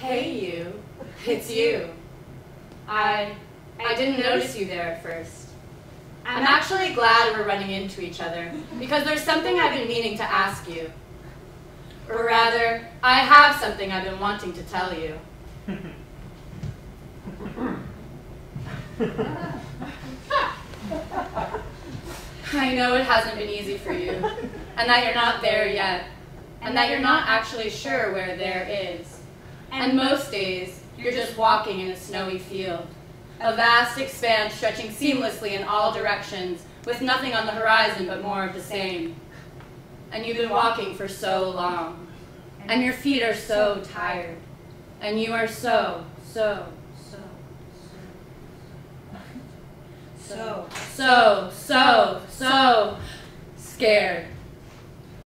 Hey you, it's you. I, I didn't notice you there at first. I'm actually glad we're running into each other because there's something I've been meaning to ask you. Or rather, I have something I've been wanting to tell you. I know it hasn't been easy for you, and that you're not there yet, and that you're not actually sure where there is. And most days, you're just walking in a snowy field, a vast expanse stretching seamlessly in all directions, with nothing on the horizon but more of the same. And you've been walking for so long, and your feet are so tired, and you are so, so, so, so, so, so, so so scared.